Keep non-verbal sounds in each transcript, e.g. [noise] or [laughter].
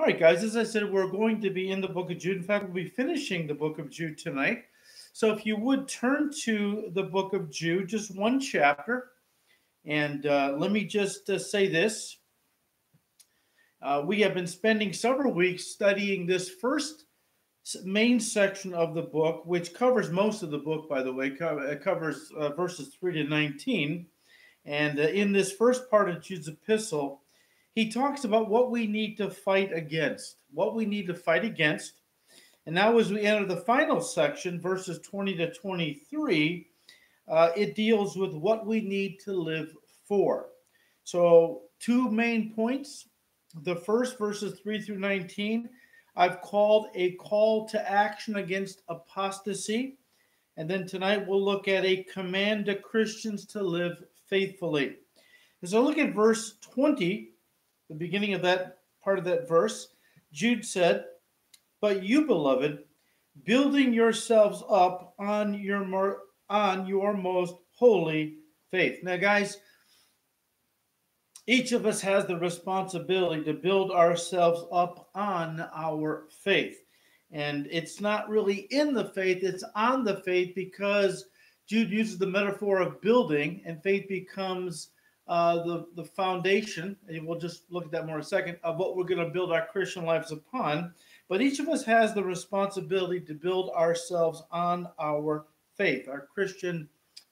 All right, guys, as I said, we're going to be in the book of Jude. In fact, we'll be finishing the book of Jude tonight. So if you would turn to the book of Jude, just one chapter. And uh, let me just uh, say this. Uh, we have been spending several weeks studying this first main section of the book, which covers most of the book, by the way. It covers uh, verses 3 to 19. And uh, in this first part of Jude's epistle, he talks about what we need to fight against, what we need to fight against. And now, as we enter the final section, verses 20 to 23, uh, it deals with what we need to live for. So, two main points. The first, verses 3 through 19, I've called a call to action against apostasy. And then tonight we'll look at a command to Christians to live faithfully. As I look at verse 20, the beginning of that part of that verse, Jude said, But you, beloved, building yourselves up on your more, on your most holy faith. Now, guys, each of us has the responsibility to build ourselves up on our faith. And it's not really in the faith, it's on the faith because Jude uses the metaphor of building, and faith becomes uh, the, the foundation, and we'll just look at that more in a second, of what we're going to build our Christian lives upon. But each of us has the responsibility to build ourselves on our faith, our Christian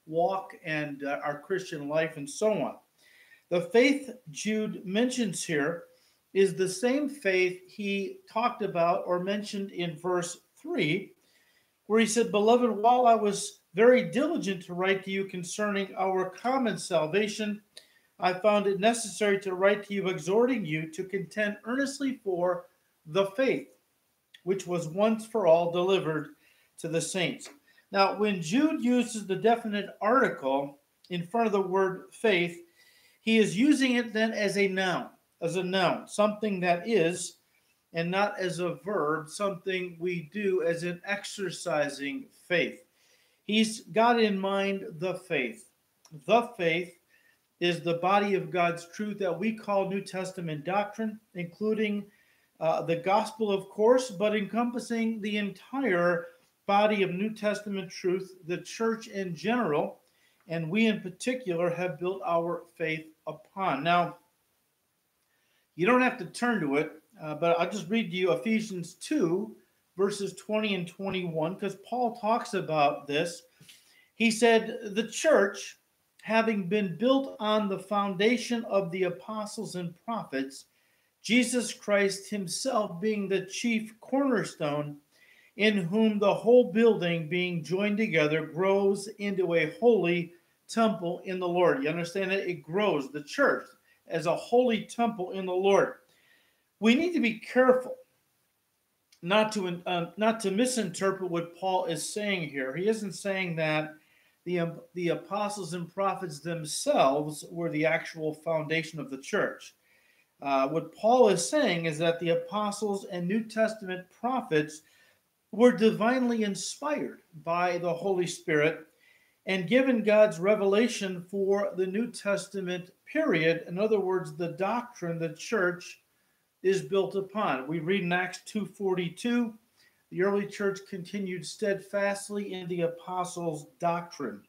walk, and uh, our Christian life, and so on. The faith Jude mentions here is the same faith he talked about or mentioned in verse 3, where he said, Beloved, while I was very diligent to write to you concerning our common salvation, I found it necessary to write to you, exhorting you to contend earnestly for the faith which was once for all delivered to the saints. Now, when Jude uses the definite article in front of the word faith, he is using it then as a noun, as a noun, something that is, and not as a verb, something we do as in exercising faith. He's got in mind the faith. The faith is the body of God's truth that we call New Testament doctrine, including uh, the gospel, of course, but encompassing the entire body of New Testament truth, the church in general, and we in particular have built our faith upon. Now, you don't have to turn to it, uh, but I'll just read to you Ephesians 2, verses 20 and 21, because Paul talks about this. He said, The church having been built on the foundation of the apostles and prophets, Jesus Christ himself being the chief cornerstone, in whom the whole building being joined together grows into a holy temple in the Lord. You understand it? It grows, the church, as a holy temple in the Lord. We need to be careful not to uh, not to misinterpret what Paul is saying here. He isn't saying that the, the apostles and prophets themselves were the actual foundation of the church. Uh, what Paul is saying is that the apostles and New Testament prophets were divinely inspired by the Holy Spirit and given God's revelation for the New Testament period. In other words, the doctrine the church is built upon. We read in Acts 2:42 the early church continued steadfastly in the apostles' doctrine.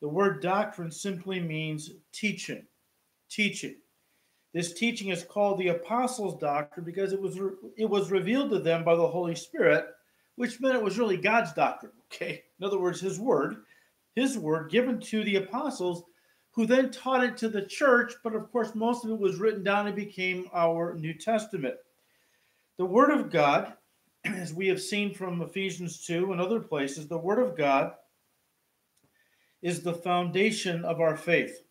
The word doctrine simply means teaching. Teaching. This teaching is called the apostles' doctrine because it was re- it was revealed to them by the Holy Spirit, which meant it was really God's doctrine. Okay, in other words, His word, His word given to the apostles, who then taught it to the church. But of course, most of it was written down and became our New Testament. The Word of God [clears throat] as we have seen from Ephesians 2 and other places, the Word of God is the foundation of our faith.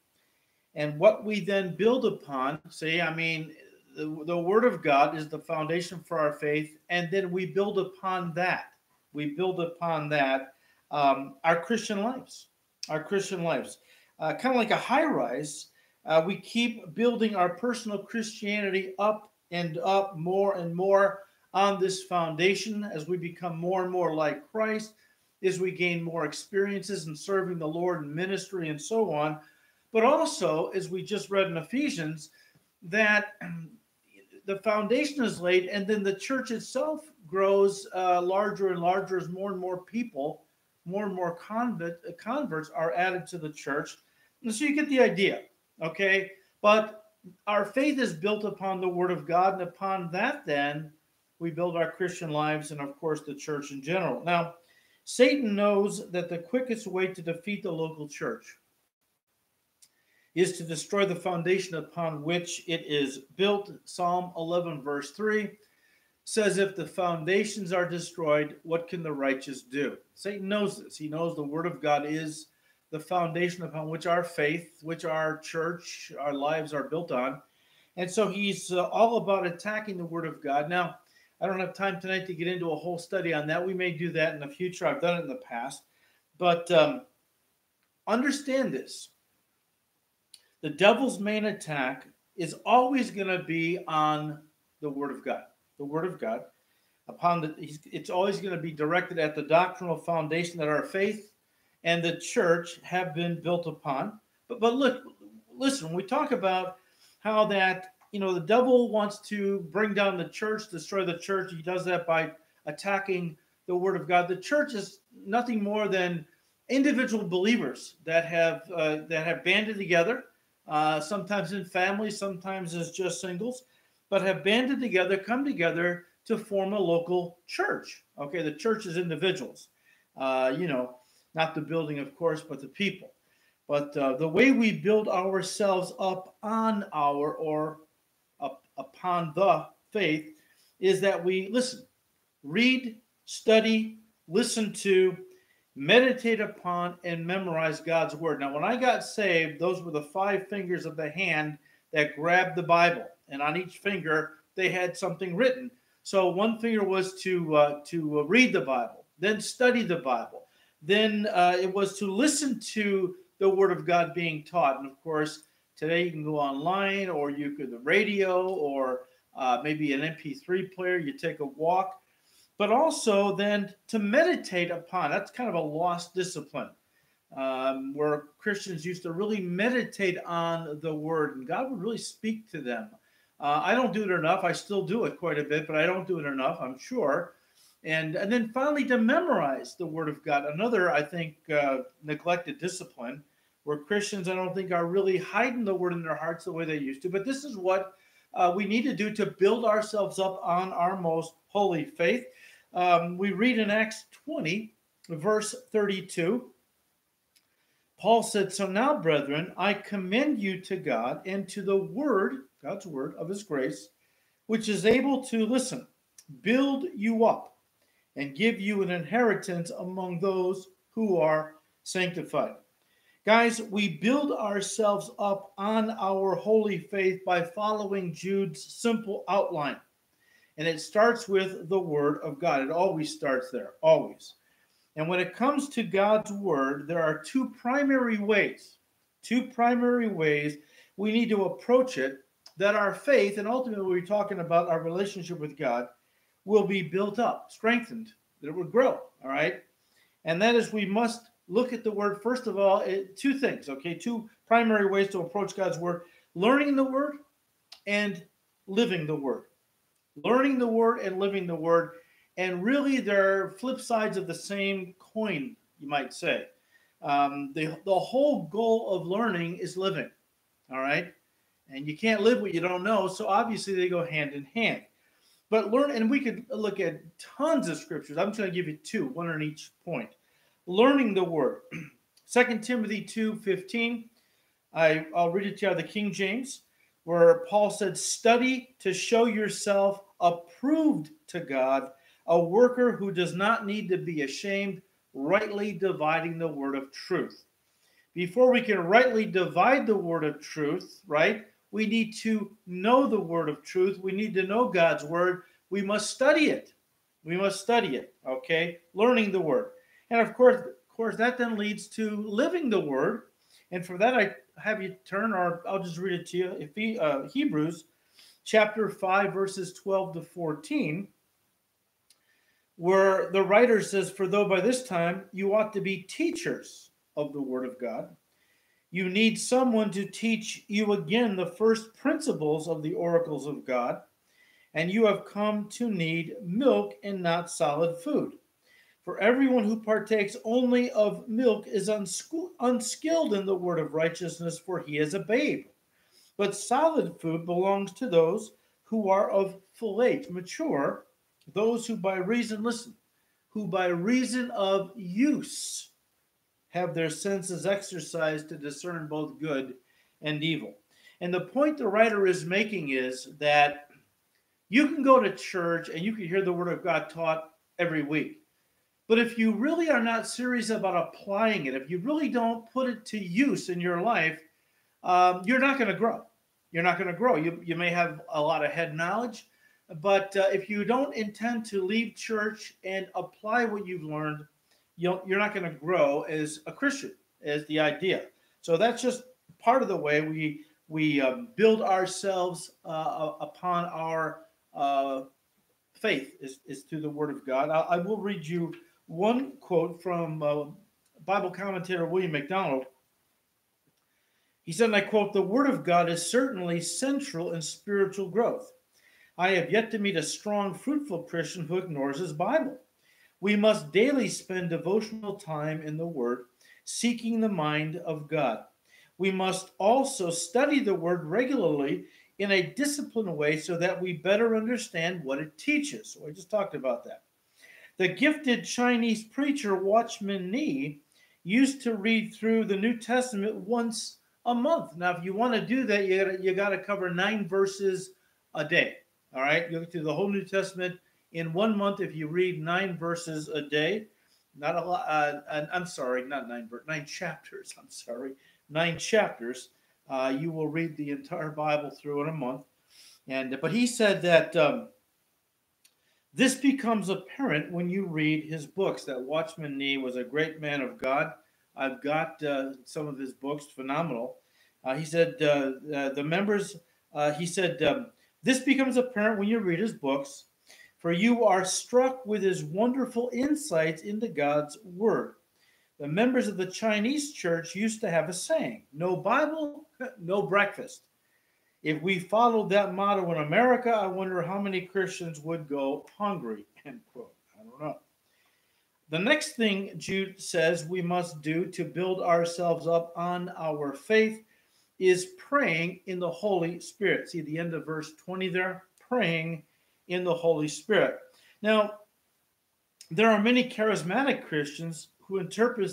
And what we then build upon, see, I mean, the, the Word of God is the foundation for our faith, and then we build upon that. We build upon that um, our Christian lives, our Christian lives. Uh, kind of like a high rise, uh, we keep building our personal Christianity up and up more and more on this foundation as we become more and more like Christ, as we gain more experiences in serving the Lord in ministry and so on. But also, as we just read in Ephesians, that [clears throat] the foundation is laid, and then the church itself grows uh, larger and larger as more and more people, more and more convert, converts are added to the church. And so you get the idea, okay? But our faith is built upon the word of God, and upon that, then we build our Christian lives and, of course, the church in general. Now, Satan knows that the quickest way to defeat the local church is to destroy the foundation upon which it is built. Psalm 11, verse 3 says, If the foundations are destroyed, what can the righteous do? Satan knows this. He knows the word of God is the foundation upon which our faith, which our church, our lives are built on. And so he's uh, all about attacking the word of God. Now, I don't have time tonight to get into a whole study on that. We may do that in the future. I've done it in the past. But um, understand this the devil's main attack is always going to be on the word of God. The word of God. Upon the, it's always going to be directed at the doctrinal foundation that our faith and the church have been built upon. But but look, listen, when we talk about how that you know the devil wants to bring down the church, destroy the church, he does that by attacking the word of God. The church is nothing more than individual believers that have uh, that have banded together, uh, sometimes in families, sometimes as just singles, but have banded together, come together to form a local church. Okay, the church is individuals. Uh, you know, not the building, of course, but the people. But uh, the way we build ourselves up on our or upon the faith is that we listen, read, study, listen to, meditate upon, and memorize God's word. Now, when I got saved, those were the five fingers of the hand that grabbed the Bible, and on each finger they had something written. So one finger was to uh, to read the Bible, then study the Bible, then uh, it was to listen to the Word of God being taught. And of course, today you can go online or you could the radio or uh, maybe an MP3 player. You take a walk, but also then to meditate upon. That's kind of a lost discipline. Um, where Christians used to really meditate on the word, and God would really speak to them. Uh, I don't do it enough. I still do it quite a bit, but I don't do it enough, I'm sure and and then finally to memorize the word of god another i think uh, neglected discipline where christians i don't think are really hiding the word in their hearts the way they used to. But this is what uh, we need to do to build ourselves up on our most holy faith. Um, we read in acts 20 verse 32 paul said so now brethren i commend you to god and to the word god's word of his grace which is able to listen build you up and give you an inheritance among those who are sanctified. Guys, we build ourselves up on our holy faith by following Jude's simple outline. And it starts with the Word of God. It always starts there, always. And when it comes to God's Word, there are two primary ways, two primary ways we need to approach it that our faith, and ultimately we're talking about our relationship with God, will be built up, strengthened, that it would grow. All right. And that is we must look at the word, first of all, it, two things, okay? Two primary ways to approach God's word learning the word and living the word. Learning the word and living the word. And really, they're flip sides of the same coin, you might say. Um, the, the whole goal of learning is living. All right. And you can't live what you don't know. So obviously, they go hand in hand. But learn, and we could look at tons of scriptures. I'm just going to give you two, one on each point. Learning the word. [clears throat] Second Timothy 2:15. I, I'll read it to you out of the King James, where Paul said, Study to show yourself approved to God, a worker who does not need to be ashamed, rightly dividing the word of truth. Before we can rightly divide the word of truth, right? We need to know the word of truth. We need to know God's word. We must study it. We must study it, okay? Learning the word. And of course, of course, that then leads to living the word. And for that, I have you turn, or I'll just read it to you. If he, uh, Hebrews chapter 5, verses 12 to 14, where the writer says, For though by this time you ought to be teachers of the word of God, you need someone to teach you again the first principles of the oracles of God, and you have come to need milk and not solid food. For everyone who partakes only of milk is unskilled in the word of righteousness, for he is a babe. But solid food belongs to those who are of full age, mature, those who by reason, listen, who by reason of use have their senses exercised to discern both good and evil. And the point the writer is making is that you can go to church and you can hear the word of God taught every week. But if you really are not serious about applying it, if you really don't put it to use in your life, um, you're not going to grow. You're not going to grow. You, you may have a lot of head knowledge, but uh, if you don't intend to leave church and apply what you've learned, you you're not going to grow as a Christian, as the idea. So that's just part of the way we we um, build ourselves uh, upon our uh, faith is, is through the Word of God. I, I will read you one quote from uh, Bible commentator William MacDonald. He said, and I quote, The Word of God is certainly central in spiritual growth. I have yet to meet a strong, fruitful Christian who ignores his Bible. We must daily spend devotional time in the Word, seeking the mind of God. We must also study the Word regularly in a disciplined way so that we better understand what it teaches. So I just talked about that. The gifted Chinese preacher Watchman Nee used to read through the New Testament once a month. Now, if you want to do that, you got you got to cover nine verses a day. All right, you go through the whole New Testament in one month if you read nine verses a day. Not a lot. Uh, I'm sorry, not nine nine chapters. [laughs] I'm sorry, nine chapters uh, you will read the entire Bible through in a month. And but he said that um, this becomes apparent when you read his books. That Watchman Nee was a great man of God. I've got uh, some of his books, phenomenal. Uh, he said uh, uh, the members. Uh, he said um, this becomes apparent when you read his books, for you are struck with his wonderful insights into God's word. The members of the Chinese church used to have a saying no Bible, [laughs] no breakfast. If we followed that motto in America, I wonder how many Christians would go hungry. End quote. I don't know. The next thing Jude says we must do to build ourselves up on our faith is praying in the Holy Spirit. See the end of verse 20 there? Praying in the Holy Spirit. Now, there are many charismatic Christians who interpret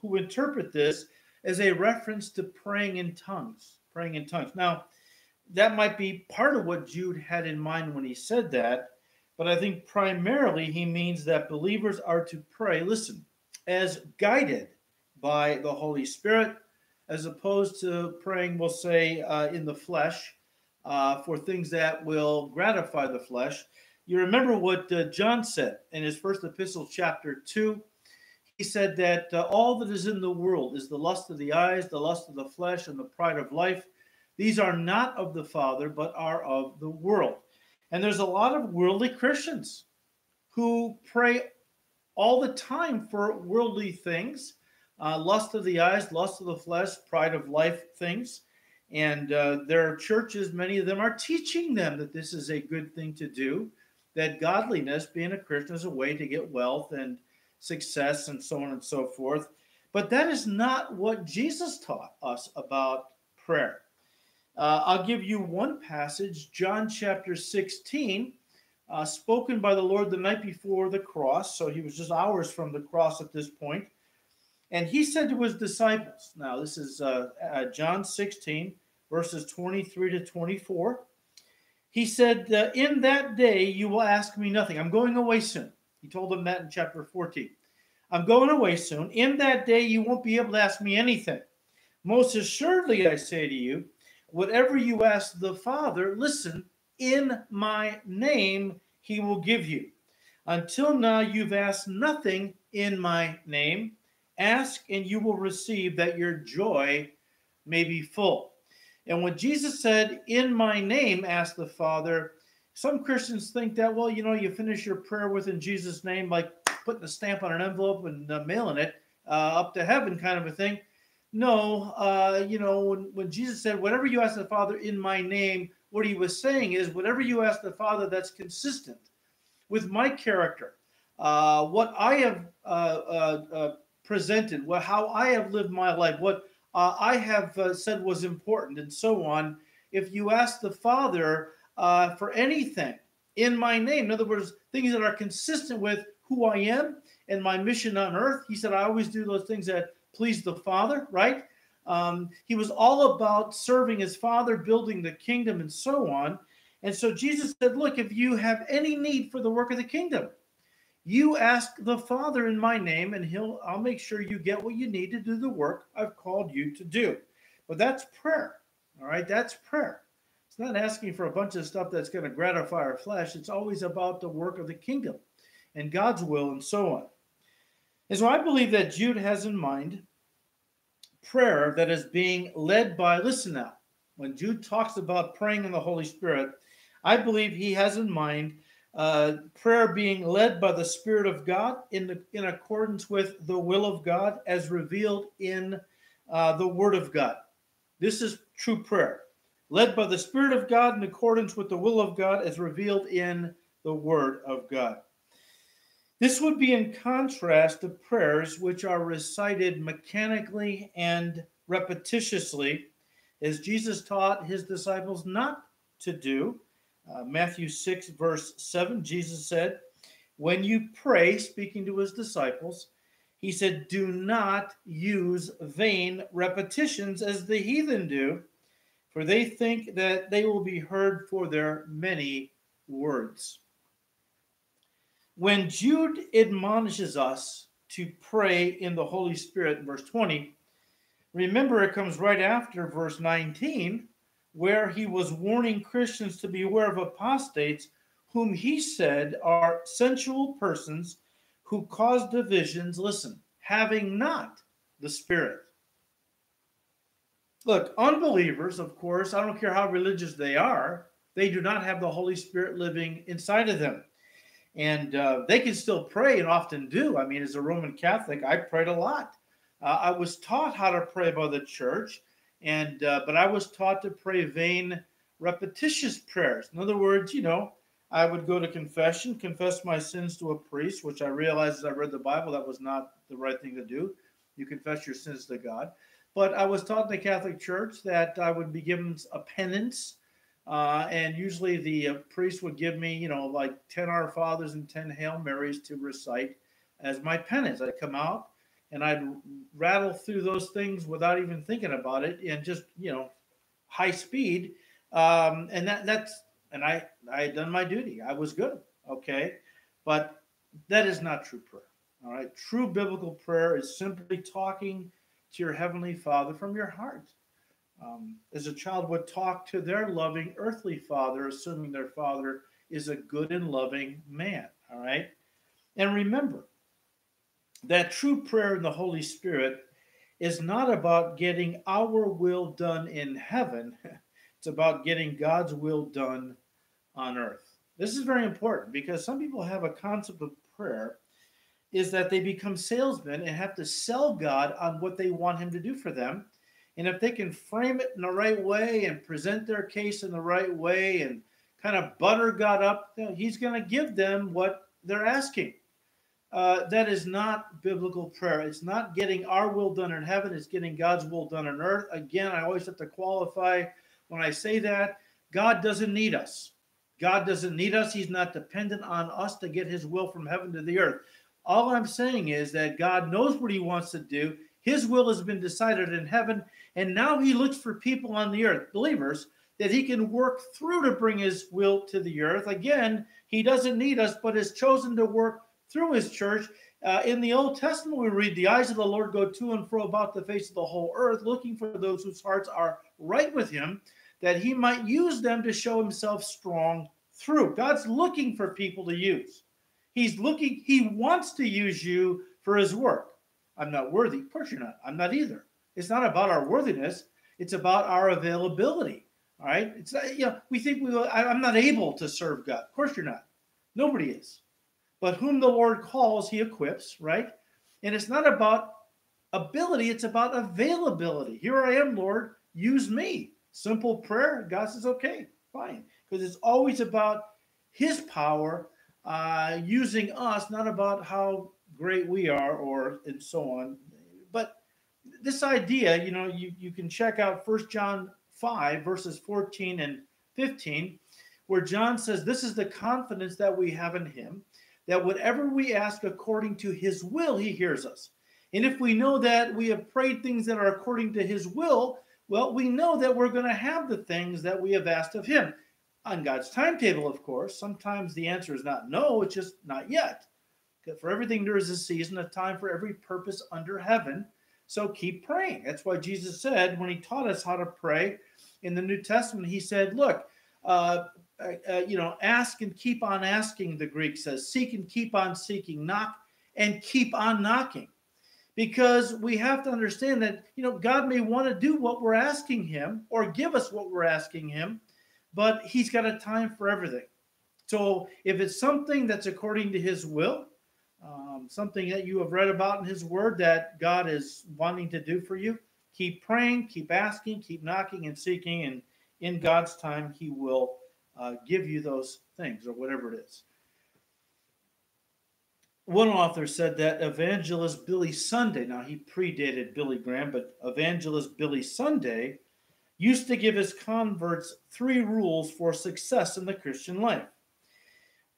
who interpret this as a reference to praying in tongues, praying in tongues. Now, that might be part of what Jude had in mind when he said that, but I think primarily he means that believers are to pray, listen, as guided by the Holy Spirit, as opposed to praying, we'll say, uh, in the flesh uh, for things that will gratify the flesh. You remember what uh, John said in his first epistle, chapter 2 he said that uh, all that is in the world is the lust of the eyes, the lust of the flesh, and the pride of life. These are not of the Father, but are of the world. And there's a lot of worldly Christians who pray all the time for worldly things uh, lust of the eyes, lust of the flesh, pride of life things. And uh, there are churches, many of them are teaching them that this is a good thing to do, that godliness, being a Christian, is a way to get wealth and success, and so on and so forth. But that is not what Jesus taught us about prayer. Uh, I'll give you one passage, John chapter 16, uh, spoken by the Lord the night before the cross. So he was just hours from the cross at this point. And he said to his disciples, now this is uh, uh John 16, verses 23 to 24. He said, In that day you will ask me nothing. I'm going away soon. He told them that in chapter 14. I'm going away soon. In that day, you won't be able to ask me anything. Most assuredly, I say to you, whatever you ask the Father, listen, in my name, he will give you. Until now, you've asked nothing in my name. Ask and you will receive that your joy may be full. And when Jesus said, In my name, ask the Father, some Christians think that, well, you know, you finish your prayer with in Jesus' name, like putting a stamp on an envelope and uh, mailing it uh, up to heaven, kind of a thing. No, uh, you know, when, when Jesus said, whatever you ask the Father in my name, what he was saying is, whatever you ask the Father that's consistent with my character, uh, what I have uh, uh, uh presented, what, how I have lived my life, what uh, I have said was important, and so on. If you ask the Father for anything in my name, in other words, things that are consistent with who I am and my mission on earth, he said, I always do those things that please the Father, right? Um, he was all about serving his Father, building the kingdom, and so on. And so Jesus said, Look, if you have any need for the work of the kingdom, you ask the Father in my name, and he'll I'll make sure you get what you need to do the work I've called you to do. But that's prayer. All right, that's prayer. It's not asking for a bunch of stuff that's going to gratify our flesh. It's always about the work of the kingdom and God's will and so on. And so I believe that Jude has in mind prayer that is being led by, listen now, when Jude talks about praying in the Holy Spirit, I believe he has in mind uh, prayer being led by the Spirit of God in, the, in accordance with the will of God as revealed in uh, the Word of God. This is true prayer, led by the Spirit of God in accordance with the will of God as revealed in the Word of God. This would be in contrast to prayers which are recited mechanically and repetitiously, as Jesus taught his disciples not to do. Uh, Matthew 6, verse 7, Jesus said, When you pray, speaking to his disciples, he said, Do not use vain repetitions as the heathen do, for they think that they will be heard for their many words. When Jude admonishes us to pray in the Holy Spirit in verse 20, remember it comes right after verse 19, where he was warning Christians to beware of apostates, whom he said are sensual persons who cause divisions, listen, having not the Spirit. Look, unbelievers, of course, I don't care how religious they are, they do not have the Holy Spirit living inside of them and uh, they can still pray and often do. I mean, as a Roman Catholic, I prayed a lot. Uh, I was taught how to pray by the church, and uh, but I was taught to pray vain, repetitious prayers. In other words, you know, I would go to confession, confess my sins to a priest, which I realized as I read the Bible that was not the right thing to do. You confess your sins to God. But I was taught in the Catholic Church that I would be given a penance uh, and usually the uh, priest would give me, you know, like 10 Our Fathers and 10 Hail Marys to recite as my penance. I'd come out and I'd rattle through those things without even thinking about it and just, you know, high speed. Um, and that that's, and I, I had done my duty. I was good. Okay. But that is not true prayer. All right. True biblical prayer is simply talking to your Heavenly Father from your heart um, as a child would talk to their loving earthly father, assuming their father is a good and loving man. All right. And remember that true prayer in the Holy Spirit is not about getting our will done in heaven, [laughs] it's about getting God's will done on earth. This is very important because some people have a concept of prayer is that they become salesmen and have to sell God on what they want him to do for them and if they can frame it in the right way and present their case in the right way and kind of butter God up, he's going to give them what they're asking. Uh, that is not biblical prayer. It's not getting our will done in heaven, it's getting God's will done on earth. Again, I always have to qualify when I say that God doesn't need us. God doesn't need us. He's not dependent on us to get his will from heaven to the earth. All I'm saying is that God knows what he wants to do. His will has been decided in heaven, and now he looks for people on the earth, believers, that he can work through to bring his will to the earth. Again, he doesn't need us, but has chosen to work through his church. Uh, in the Old Testament, we read, The eyes of the Lord go to and fro about the face of the whole earth, looking for those whose hearts are right with him, that he might use them to show himself strong through. God's looking for people to use. He's looking, he wants to use you for his work. I'm not worthy. Of course, you're not. I'm not either. It's not about our worthiness. It's about our availability. All right. It's not, you know, we think we I, I'm not able to serve God. Of course you're not. Nobody is. But whom the Lord calls, he equips, right? And it's not about ability, it's about availability. Here I am, Lord. Use me. Simple prayer. God says, okay, fine. Because it's always about his power uh, using us, not about how great we are or and so on. But this idea, you know, you, you can check out First John 5, verses 14 and 15, where John says, This is the confidence that we have in him, that whatever we ask according to his will, he hears us. And if we know that we have prayed things that are according to his will, well, we know that we're going to have the things that we have asked of him. On God's timetable, of course, sometimes the answer is not no, it's just not yet. For everything, there is a season, a time for every purpose under heaven. So keep praying. That's why Jesus said when he taught us how to pray in the New Testament, he said, Look, uh, uh, you know, ask and keep on asking, the Greek says, seek and keep on seeking, knock and keep on knocking. Because we have to understand that, you know, God may want to do what we're asking him or give us what we're asking him, but he's got a time for everything. So if it's something that's according to his will, um, something that you have read about in his word that God is wanting to do for you, keep praying, keep asking, keep knocking and seeking, and in God's time, he will uh, give you those things or whatever it is. One author said that evangelist Billy Sunday, now he predated Billy Graham, but evangelist Billy Sunday used to give his converts three rules for success in the Christian life.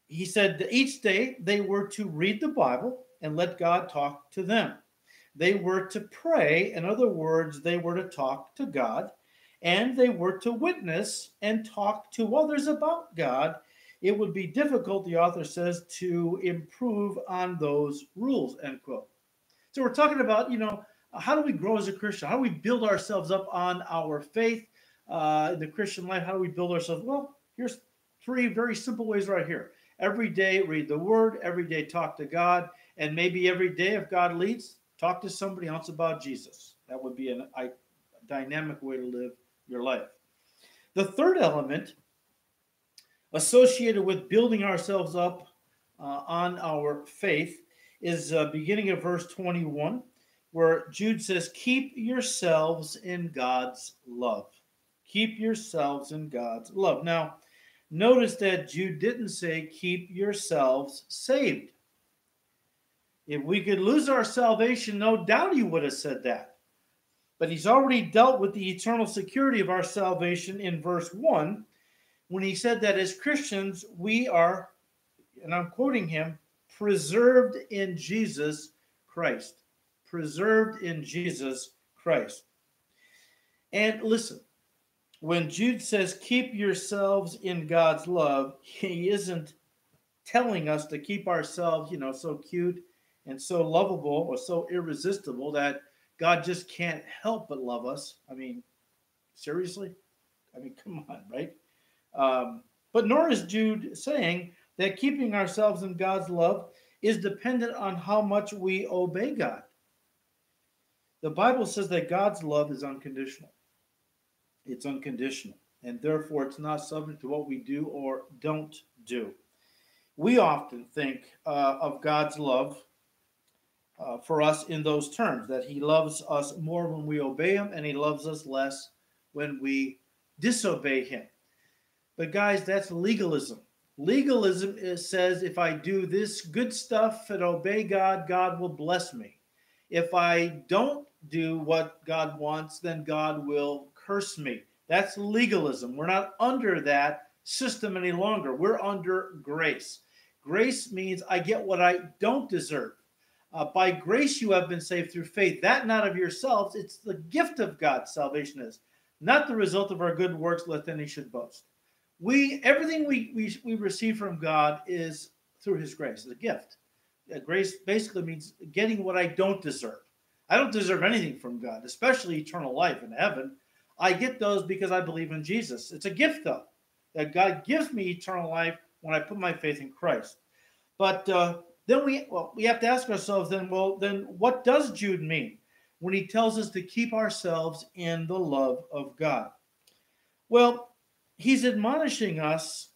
He said that each day they were to read the Bible and let God talk to them. They were to pray, in other words, they were to talk to God and they were to witness and talk to others about God, it would be difficult, the author says, to improve on those rules, end quote. So we're talking about, you know, how do we grow as a Christian? How do we build ourselves up on our faith uh, in the Christian life? How do we build ourselves? Well, here's three very simple ways right here. Every day, read the word. Every day, talk to God. And maybe every day, if God leads, talk to somebody else about Jesus. That would be an, a dynamic way to live your life. The third element associated with building ourselves up uh, on our faith is uh, beginning of verse 21, where Jude says, Keep yourselves in God's love. Keep yourselves in God's love. Now, notice that Jude didn't say, Keep yourselves saved. If we could lose our salvation, no doubt he would have said that. But he's already dealt with the eternal security of our salvation in verse 1 when he said that as Christians, we are, and I'm quoting him, preserved in Jesus Christ. Preserved in Jesus Christ. And listen, when Jude says, keep yourselves in God's love, [laughs] he isn't telling us to keep ourselves, you know, so cute and so lovable or so irresistible that God just can't help but love us. I mean, seriously? I mean, [laughs] come on, right? Um, but nor is Jude saying that keeping ourselves in God's love is dependent on how much we obey God. The Bible says that God's love is unconditional. It's unconditional, and therefore it's not subject to what we do or don't do. We often think uh, of God's love uh, for us in those terms that he loves us more when we obey him and he loves us less when we disobey him. But guys, that's legalism. Legalism is, says if I do this good stuff and obey God, God will bless me. If I don't do what God wants, then God will curse me. That's legalism. We're not under that system any longer. We're under grace. Grace means I get what I don't deserve. Uh, by grace you have been saved through faith, that not of yourselves. It's the gift of God, salvation is, not the result of our good works, lest any should boast. We everything we, we, we receive from God is through his grace, the gift. Uh, grace basically means getting what I don't deserve. I don't deserve anything from God, especially eternal life in heaven. I get those because I believe in Jesus. It's a gift, though, that God gives me eternal life when I put my faith in Christ. But uh, then we well we have to ask ourselves then well then what does Jude mean when he tells us to keep ourselves in the love of God? Well, he's admonishing us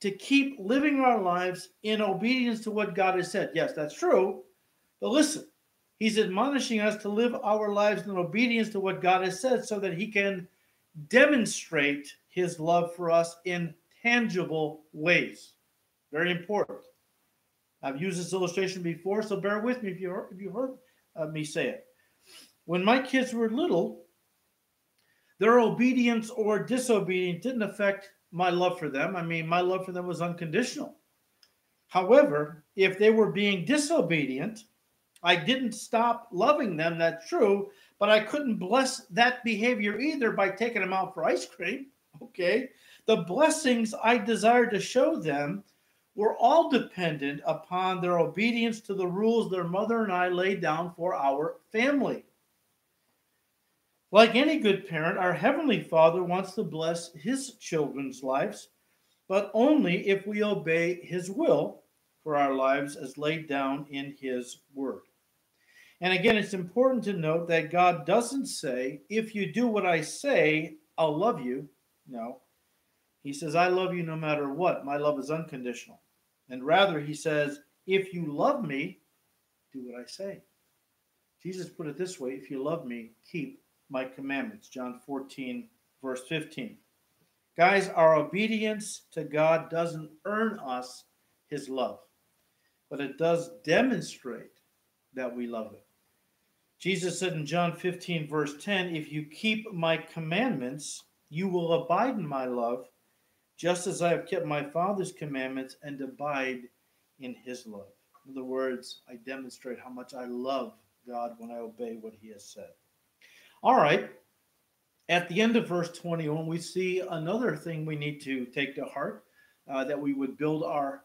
to keep living our lives in obedience to what God has said. Yes, that's true. But listen, he's admonishing us to live our lives in obedience to what God has said so that he can demonstrate his love for us in tangible ways. Very important. I've used this illustration before, so bear with me if you heard, if you heard uh, me say it. When my kids were little, their obedience or disobedience didn't affect my love for them. I mean, my love for them was unconditional. However, if they were being disobedient, I didn't stop loving them, that's true, but I couldn't bless that behavior either by taking them out for ice cream. [laughs] Okay. The blessings I desired to show them were all dependent upon their obedience to the rules their mother and I laid down for our family. Like any good parent, our Heavenly Father wants to bless His children's lives, but only if we obey His will for our lives as laid down in His Word. And again, it's important to note that God doesn't say, if you do what I say, I'll love you. No. He says, I love you no matter what. My love is unconditional. And rather, he says, if you love me, do what I say. Jesus put it this way if you love me, keep my commandments. John 14, verse 15. Guys, our obedience to God doesn't earn us his love, but it does demonstrate that we love him. Jesus said in John 15, verse 10, If you keep my commandments, you will abide in my love, just as I have kept my Father's commandments and abide in his love. In other words, I demonstrate how much I love God when I obey what he has said. All right. At the end of verse 21, we see another thing we need to take to heart uh, that we would build our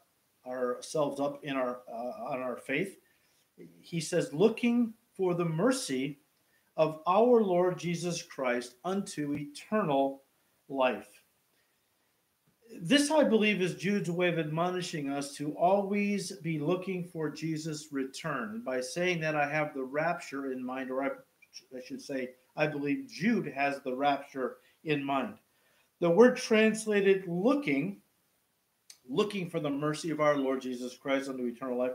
ourselves up in our uh, on our faith. He says, looking for the mercy of our Lord Jesus Christ unto eternal life. This, I believe, is Jude's way of admonishing us to always be looking for Jesus' return. By saying that, I have the rapture in mind, or I, I should say, I believe Jude has the rapture in mind. The word translated looking, looking for the mercy of our Lord Jesus Christ unto eternal life.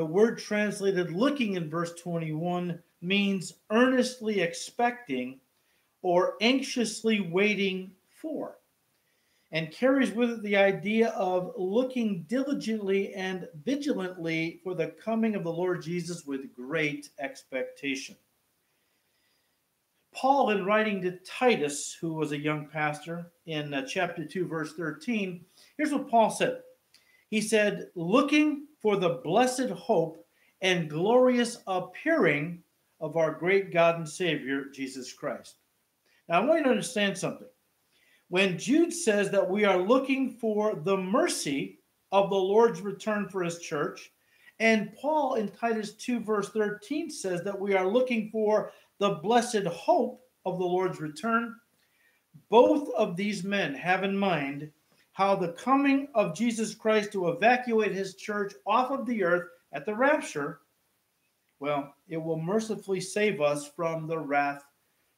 The word translated looking in verse 21 means earnestly expecting or anxiously waiting for, and carries with it the idea of looking diligently and vigilantly for the coming of the Lord Jesus with great expectation. Paul, in writing to Titus, who was a young pastor, in uh, chapter 2, verse 13, here's what Paul said. He said, Looking for the blessed hope and glorious appearing of our great God and Savior, Jesus Christ. Now, I want you to understand something. When Jude says that we are looking for the mercy of the Lord's return for his church, and Paul in Titus 2, verse 13 says that we are looking for the blessed hope of the Lord's return. Both of these men have in mind how the coming of Jesus Christ to evacuate his church off of the earth at the rapture, well, it will mercifully save us from the wrath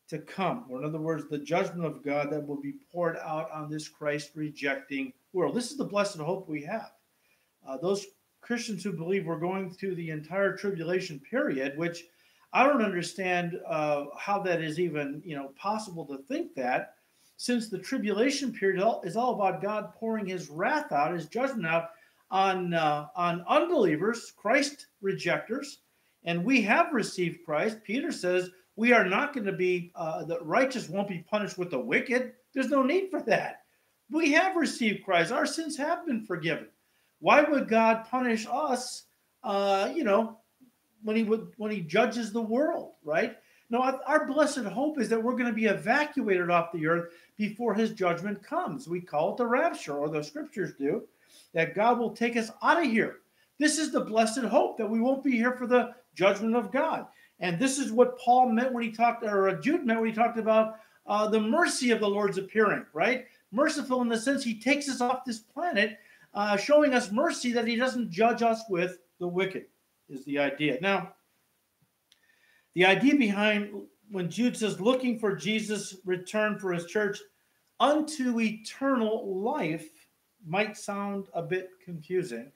to come. Or, in other words, the judgment of God that will be poured out on this Christ rejecting world. This is the blessed hope we have. Uh, those Christians who believe we're going through the entire tribulation period, which I don't understand uh, how that is even you know possible to think that, since the tribulation period is all about God pouring His wrath out, His judgment out on uh, on unbelievers, Christ rejectors, and we have received Christ. Peter says we are not going to be uh, the righteous won't be punished with the wicked. There's no need for that. We have received Christ. Our sins have been forgiven. Why would God punish us? Uh, you know, when he would when he judges the world, right? No, our blessed hope is that we're going to be evacuated off the earth before his judgment comes. We call it the rapture, or the scriptures do, that God will take us out of here. This is the blessed hope that we won't be here for the judgment of God. And this is what Paul meant when he talked, or Jude meant when he talked about uh, the mercy of the Lord's appearing, right? Merciful in the sense he takes us off this planet, uh, showing us mercy that he doesn't judge us with the wicked is the idea. Now, the idea behind when Jude says looking for Jesus' return for his church unto eternal life might sound a bit confusing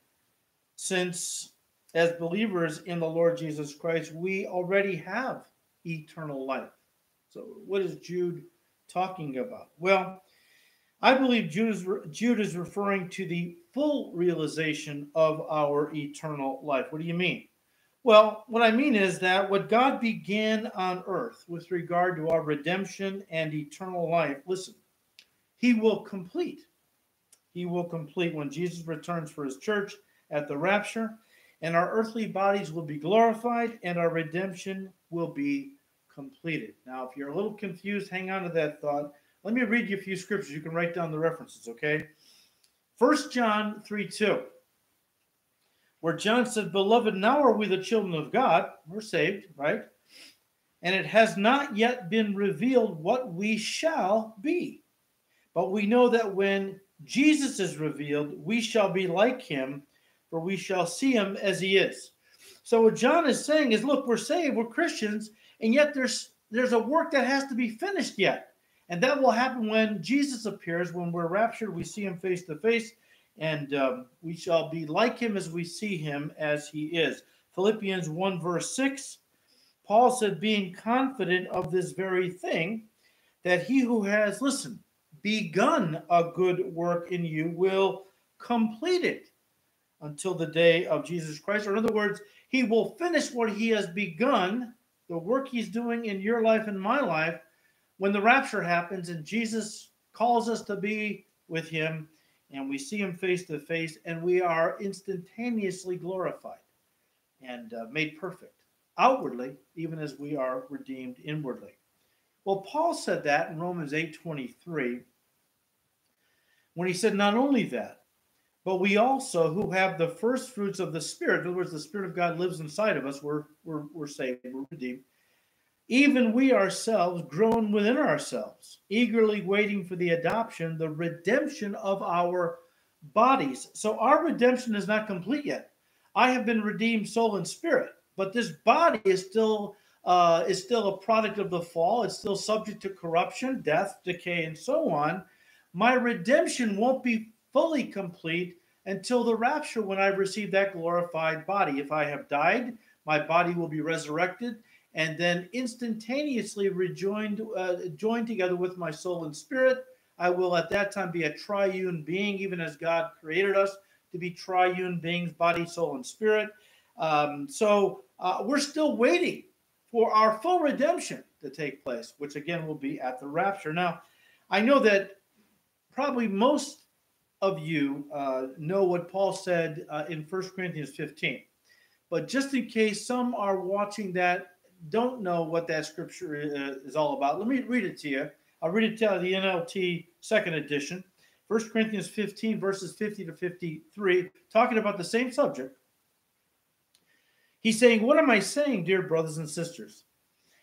since as believers in the Lord Jesus Christ, we already have eternal life. So, what is Jude talking about? Well, I believe Jude is, Jude is referring to the full realization of our eternal life. What do you mean? Well, what I mean is that what God began on earth with regard to our redemption and eternal life, listen, he will complete. He will complete when Jesus returns for his church at the rapture, and our earthly bodies will be glorified and our redemption will be completed. Now, if you're a little confused, hang on to that thought. Let me read you a few scriptures. You can write down the references, okay? First John 3 2 where John said, Beloved, now are we the children of God. We're saved, right? And it has not yet been revealed what we shall be. But we know that when Jesus is revealed, we shall be like him, for we shall see him as he is. So what John is saying is, look, we're saved, we're Christians, and yet there's there's a work that has to be finished yet. And that will happen when Jesus appears, when we're raptured, we see him face to face and um, we shall be like him as we see him as he is. Philippians 1, verse 6, Paul said, being confident of this very thing, that he who has, listen, begun a good work in you will complete it until the day of Jesus Christ. Or, in other words, he will finish what he has begun, the work he's doing in your life and my life, when the rapture happens and Jesus calls us to be with him and we see him face to face, and we are instantaneously glorified and uh, made perfect outwardly, even as we are redeemed inwardly. Well, Paul said that in Romans 8:23 when he said, Not only that, but we also who have the first fruits of the Spirit, in other words, the Spirit of God lives inside of us, we're, we're, we're saved, we're redeemed even we ourselves groan within ourselves, eagerly waiting for the adoption, the redemption of our bodies. So our redemption is not complete yet. I have been redeemed soul and spirit, but this body is still uh, is still a product of the fall. It's still subject to corruption, death, decay, and so on. My redemption won't be fully complete until the rapture when I receive that glorified body. If I have died, my body will be resurrected and then instantaneously rejoined, uh, joined together with my soul and spirit. I will at that time be a triune being, even as God created us to be triune beings, body, soul, and spirit. Um, so uh, we're still waiting for our full redemption to take place, which again will be at the rapture. Now, I know that probably most of you uh, know what Paul said uh, in 1 Corinthians 15. But just in case some are watching that don't know what that scripture uh, is all about, let me read it to you. I'll read it to you the NLT second edition, 1 Corinthians 15, verses 50 to 53, talking about the same subject. He's saying, What am I saying, dear brothers and sisters?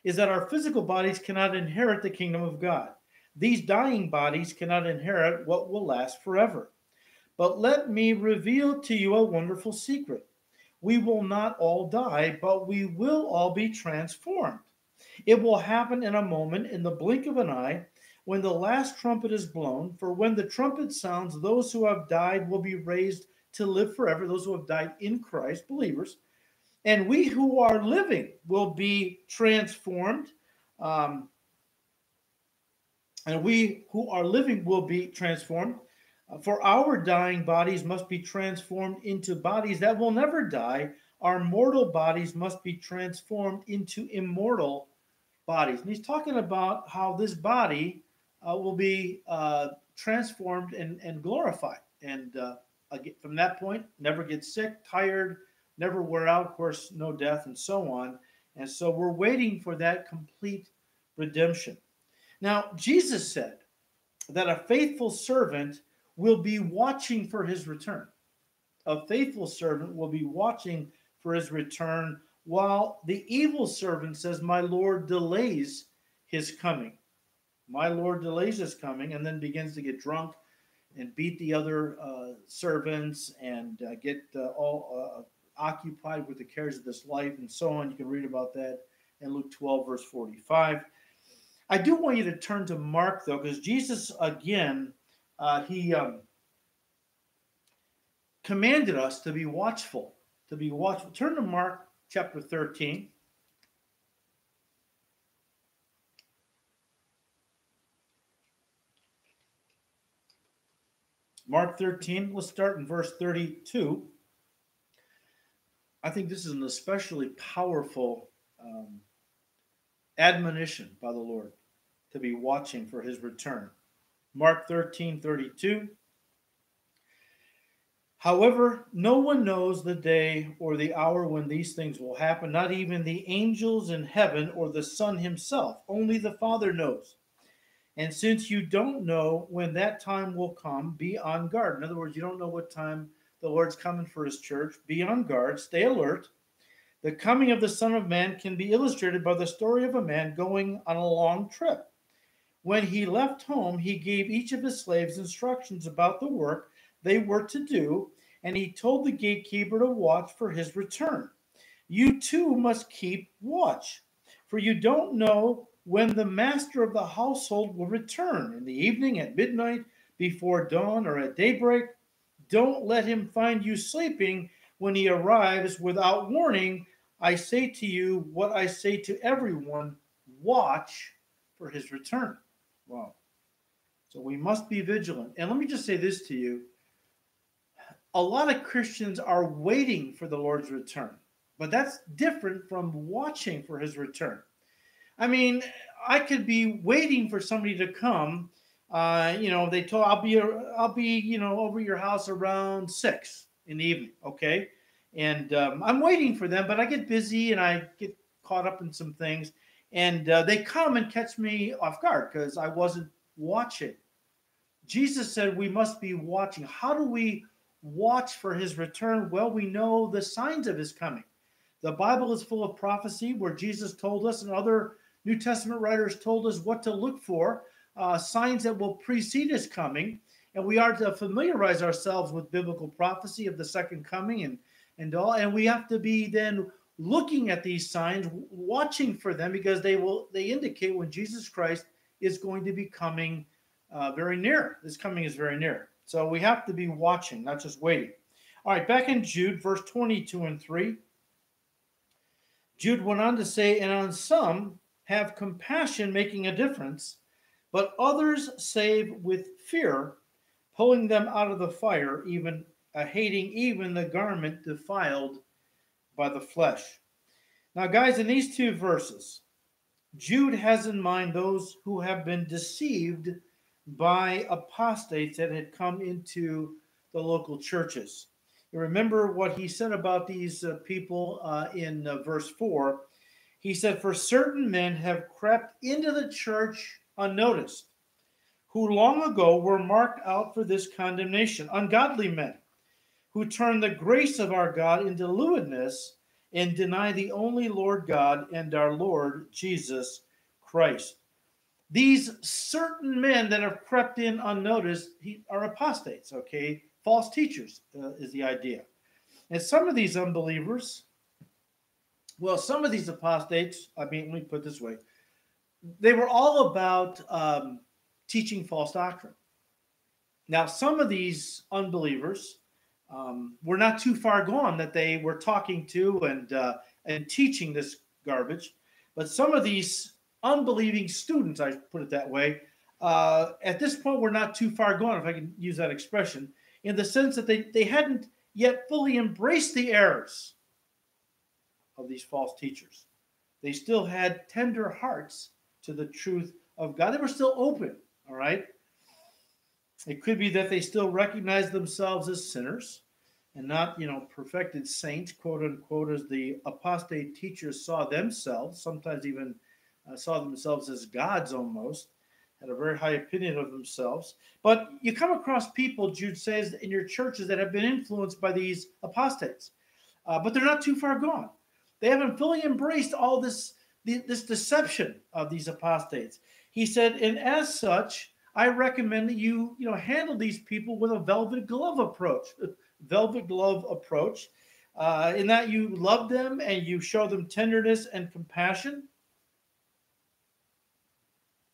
Is that our physical bodies cannot inherit the kingdom of God. These dying bodies cannot inherit what will last forever. But let me reveal to you a wonderful secret we will not all die, but we will all be transformed. It will happen in a moment, in the blink of an eye, when the last trumpet is blown. For when the trumpet sounds, those who have died will be raised to live forever, those who have died in Christ, believers. And we who are living will be transformed. Um, and we who are living will be transformed. For our dying bodies must be transformed into bodies that will never die. Our mortal bodies must be transformed into immortal bodies. And he's talking about how this body uh, will be uh, transformed and, and glorified. And uh, from that point, never get sick, tired, never wear out, of course, no death, and so on. And so we're waiting for that complete redemption. Now, Jesus said that a faithful servant will be watching for his return. A faithful servant will be watching for his return, while the evil servant says, My Lord delays his coming. My Lord delays his coming, and then begins to get drunk and beat the other uh, servants and uh, get uh, all uh, occupied with the cares of this life and so on. You can read about that in Luke 12, verse 45. I do want you to turn to Mark, though, because Jesus, again, uh, he um, commanded us to be watchful, to be watchful. Turn to Mark chapter 13. Mark 13, let's start in verse 32. I think this is an especially powerful um, admonition by the Lord to be watching for his return. Mark 13, 32. However, no one knows the day or the hour when these things will happen, not even the angels in heaven or the Son himself. Only the Father knows. And since you don't know when that time will come, be on guard. In other words, you don't know what time the Lord's coming for his church. Be on guard, stay alert. The coming of the Son of Man can be illustrated by the story of a man going on a long trip. When he left home, he gave each of his slaves instructions about the work they were to do, and he told the gatekeeper to watch for his return. You too must keep watch, for you don't know when the master of the household will return in the evening, at midnight, before dawn, or at daybreak. Don't let him find you sleeping when he arrives without warning. I say to you what I say to everyone watch for his return. Wow. So we must be vigilant. And let me just say this to you a lot of Christians are waiting for the Lord's return, but that's different from watching for his return. I mean, I could be waiting for somebody to come. Uh, you know, they told I'll be I'll be you know over your house around six in the evening. Okay, and um, I'm waiting for them, but I get busy and I get caught up in some things, and uh, they come and catch me off guard because I wasn't watching. Jesus said we must be watching. How do we watch for his return? Well, we know the signs of his coming. The Bible is full of prophecy where Jesus told us and other New Testament writers told us what to look for, uh, signs that will precede his coming. And we are to familiarize ourselves with biblical prophecy of the second coming and, and all. And we have to be then looking at these signs, watching for them because they will they indicate when Jesus Christ is going to be coming uh, very near. This coming is very near. So we have to be watching, not just waiting. All right, back in Jude, verse 22 and 3. Jude went on to say, And on some have compassion, making a difference, but others save with fear, pulling them out of the fire, even uh, hating even the garment defiled by the flesh. Now, guys, in these two verses, Jude has in mind those who have been deceived by apostates that had come into the local churches. You remember what he said about these uh, people uh, in uh, verse 4. He said, For certain men have crept into the church unnoticed, who long ago were marked out for this condemnation, ungodly men, who turn the grace of our God into lewdness and deny the only Lord God and our Lord Jesus Christ. These certain men that have crept in unnoticed are apostates, okay? False teachers uh, is the idea. And some of these unbelievers, well, some of these apostates, I mean, let me put this way, they were all about um, teaching false doctrine. Now, some of these unbelievers um, were not too far gone that they were talking to and uh, and teaching this garbage, but some of these unbelieving students, I put it that way, uh, at this point we're not too far gone, if I can use that expression, in the sense that they, they hadn't yet fully embraced the errors of these false teachers. They still had tender hearts to the truth of God. They were still open, all right? It could be that they still recognize themselves as sinners and not, you know, perfected saints, quote unquote, as the apostate teachers saw themselves, sometimes even uh, saw themselves as gods almost, had a very high opinion of themselves. But you come across people, Jude says, in your churches that have been influenced by these apostates, uh, but they're not too far gone. They haven't fully embraced all this this deception of these apostates. He said, and as such, I recommend that you you know handle these people with a velvet glove approach, [laughs] velvet glove approach, uh, in that you love them and you show them tenderness and compassion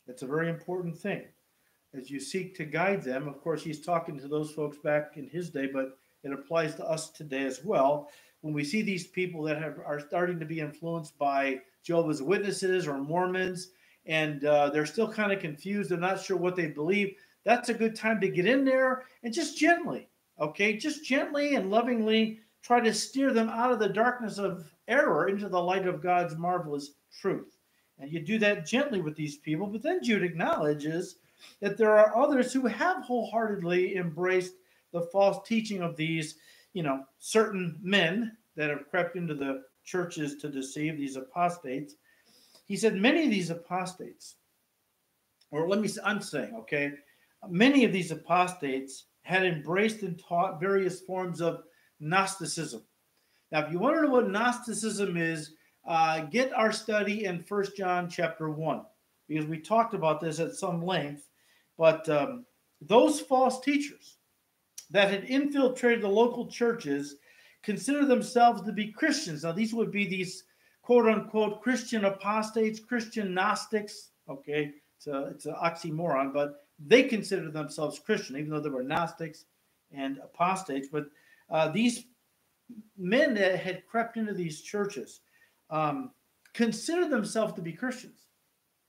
it's a very important thing as you seek to guide them. Of course, he's talking to those folks back in his day, but it applies to us today as well. When we see these people that have, are starting to be influenced by Jehovah's Witnesses or Mormons, and uh, they're still kind of confused, they're not sure what they believe. that's a good time to get in there and just gently, okay, just gently and lovingly try to steer them out of the darkness of error into the light of God's marvelous truth. And you do that gently with these people, but then Jude acknowledges that there are others who have wholeheartedly embraced the false teaching of these, you know, certain men that have crept into the churches to deceive these apostates. He said many of these apostates, or let me, I'm saying, okay, many of these apostates had embraced and taught various forms of Gnosticism. Now, if you want to know what Gnosticism is, uh, get our study in First John chapter 1, because we talked about this at some length. But um, those false teachers that had infiltrated the local churches consider themselves to be Christians. Now, these would be these quote unquote Christian apostates, Christian Gnostics. Okay, it's, a, it's an oxymoron, but they considered themselves Christian, even though they were Gnostics and apostates. But uh, these men that had crept into these churches um, consider themselves to be Christians.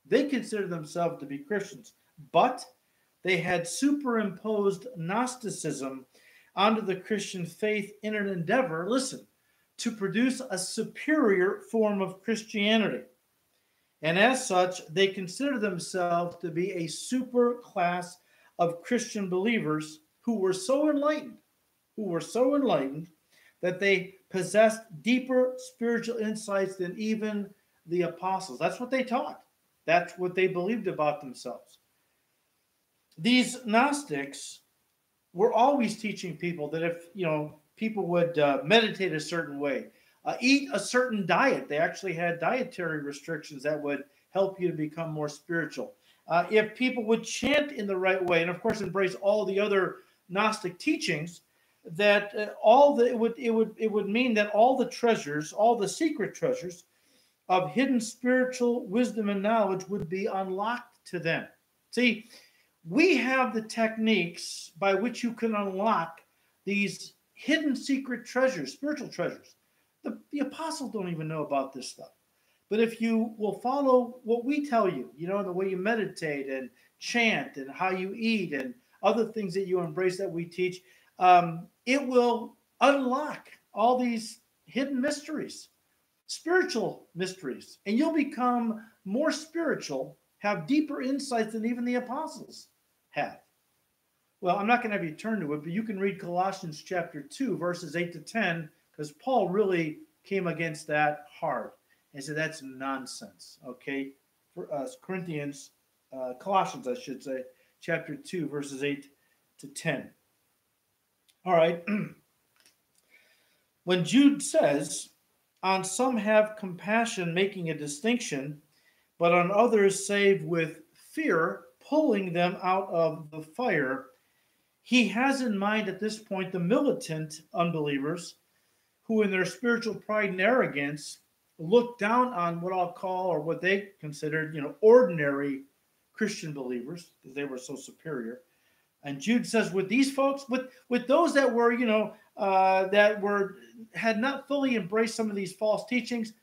They consider themselves to be Christians, but they had superimposed Gnosticism onto the Christian faith in an endeavor, listen, to produce a superior form of Christianity. And as such, they consider themselves to be a super class of Christian believers who were so enlightened, who were so enlightened that they possessed deeper spiritual insights than even the apostles. That's what they taught. That's what they believed about themselves. These Gnostics were always teaching people that if, you know, people would uh, meditate a certain way, uh, eat a certain diet, they actually had dietary restrictions that would help you to become more spiritual. Uh, if people would chant in the right way, and of course embrace all the other Gnostic teachings, that uh, all the it would it would it would mean that all the treasures, all the secret treasures of hidden spiritual wisdom and knowledge would be unlocked to them. See, we have the techniques by which you can unlock these hidden secret treasures, spiritual treasures. The, the apostles don't even know about this stuff. But if you will follow what we tell you, you know, the way you meditate and chant and how you eat and other things that you embrace that we teach, um, it will unlock all these hidden mysteries, spiritual mysteries, and you'll become more spiritual, have deeper insights than even the apostles have. Well, I'm not going to have you turn to it, but you can read Colossians chapter 2, verses 8 to 10, because Paul really came against that hard and said that's nonsense. Okay. For us, Corinthians, uh, Colossians, I should say, chapter 2, verses 8 to 10. All right. [clears throat] when Jude says, on some have compassion, making a distinction, but on others save with fear, pulling them out of the fire, he has in mind at this point the militant unbelievers who, in their spiritual pride and arrogance, look down on what I'll call, or what they considered, you know, ordinary Christian believers, because they were so superior. And Jude says, with these folks, with with those that were, you know, uh, that were had not fully embraced some of these false teachings,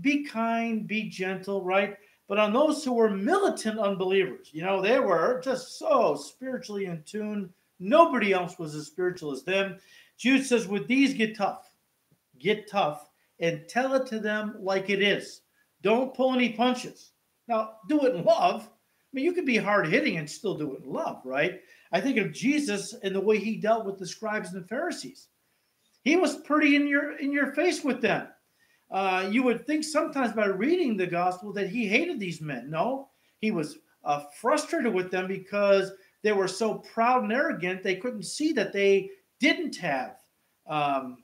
be kind, be gentle, right? But on those who were militant unbelievers, you know, they were just so spiritually in tune. Nobody else was as spiritual as them. Jude says, with these, get tough, get tough, and tell it to them like it is. Don't pull any punches. Now, do it in love. I mean, you could be hard hitting and still do it in love, right? I think of Jesus and the way he dealt with the scribes and the Pharisees. He was pretty in your in your face with them. Uh, you would think sometimes by reading the gospel that he hated these men. No, he was uh, frustrated with them because they were so proud and arrogant they couldn't see that they didn't have um,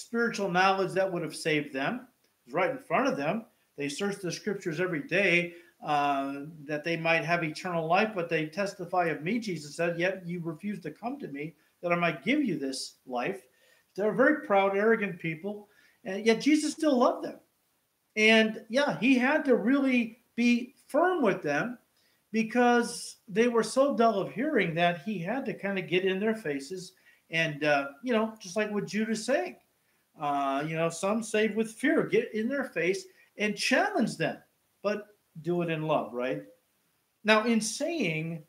spiritual knowledge that would have saved them. It was right in front of them. They searched the scriptures every day uh, that they might have eternal life, but they testify of me, Jesus said, yet you refuse to come to me that I might give you this life. They're very proud, arrogant people, and yet Jesus still loved them. And yeah, he had to really be firm with them because they were so dull of hearing that he had to kind of get in their faces and, uh, you know, just like what Jude is saying. Uh, you know, some saved with fear, get in their face and challenge them. But do it in love, right? Now, in saying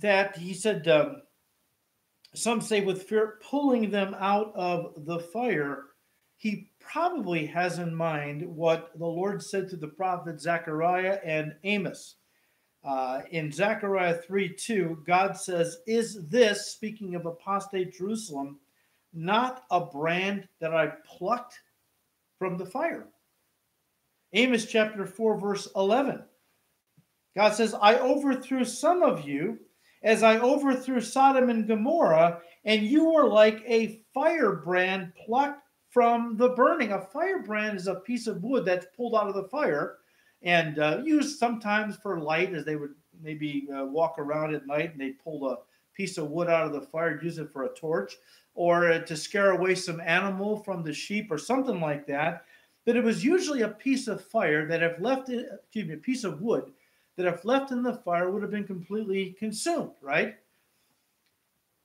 that he said, um, some say with fear, pulling them out of the fire, he probably has in mind what the Lord said to the prophet Zechariah and Amos. Uh, in Zechariah 3 2, God says, Is this, speaking of apostate Jerusalem, not a brand that I plucked from the fire? Amos chapter 4, verse 11. God says, I overthrew some of you as I overthrew Sodom and Gomorrah, and you were like a firebrand plucked from the burning. A firebrand is a piece of wood that's pulled out of the fire and uh, used sometimes for light, as they would maybe uh, walk around at night and they pull a piece of wood out of the fire, use it for a torch, or to scare away some animal from the sheep or something like that. But it was usually a piece of fire that, if left, excuse me, a piece of wood that, if left in the fire, would have been completely consumed. Right?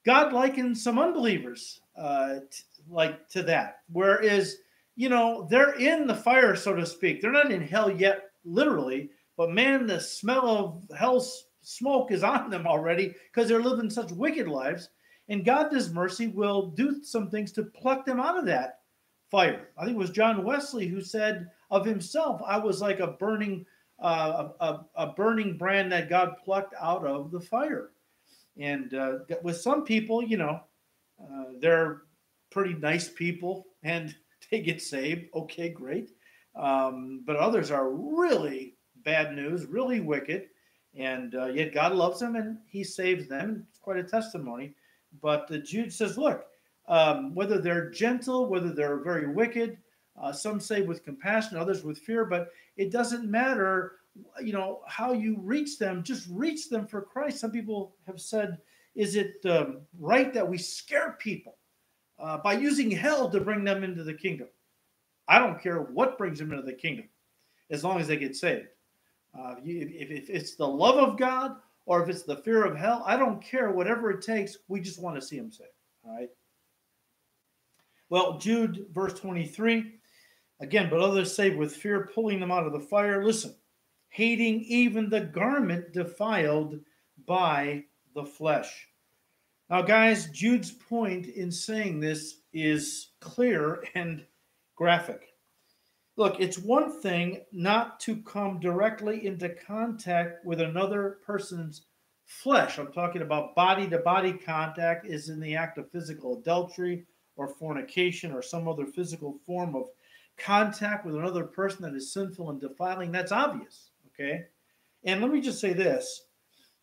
God likened some unbelievers uh, t- like to that, whereas you know they're in the fire, so to speak. They're not in hell yet, literally, but man, the smell of hell's smoke is on them already because they're living such wicked lives. And God, His mercy, will do some things to pluck them out of that fire. I think it was John Wesley who said of himself, "I was like a burning, uh, a, a, burning brand that God plucked out of the fire." And uh, with some people, you know, uh, they're pretty nice people and [laughs] they get saved. Okay, great. Um, but others are really bad news, really wicked. And uh, yet God loves them and he saves them. It's quite a testimony. But uh, Jude says, look, um, whether they're gentle, whether they're very wicked, uh, some say with compassion, others with fear, but it doesn't matter, you know, how you reach them. Just reach them for Christ. Some people have said, is it um, right that we scare people? uh, by using hell to bring them into the kingdom. I don't care what brings them into the kingdom, as long as they get saved. Uh, if, if it's the love of God or if it's the fear of hell, I don't care. Whatever it takes, we just want to see them saved. All right. Well, Jude, verse 23, again, but others say with fear, pulling them out of the fire. Listen, hating even the garment defiled by the flesh. Now, guys, Jude's point in saying this is clear and graphic. Look, it's one thing not to come directly into contact with another person's flesh. I'm talking about body to body contact is in the act of physical adultery or fornication or some other physical form of contact with another person that is sinful and defiling. That's obvious. Okay. And let me just say this